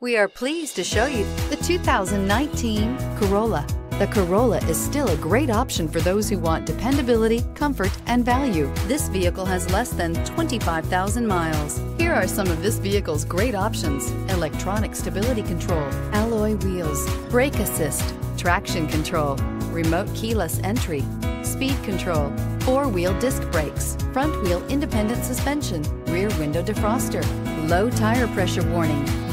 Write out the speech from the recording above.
We are pleased to show you the 2019 Corolla. The Corolla is still a great option for those who want dependability, comfort, and value. This vehicle has less than 25,000 miles. Here are some of this vehicle's great options. Electronic stability control, alloy wheels, brake assist, traction control, remote keyless entry, speed control, four-wheel disc brakes, front-wheel independent suspension, rear window defroster, low tire pressure warning.